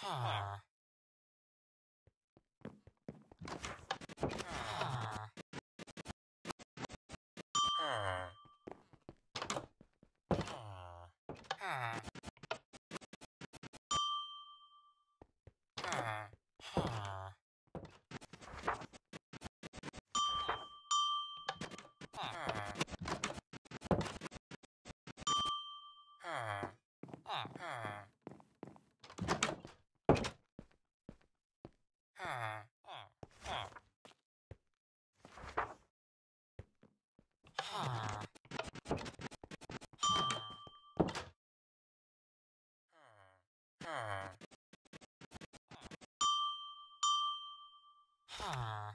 Huh. Ah. Ah.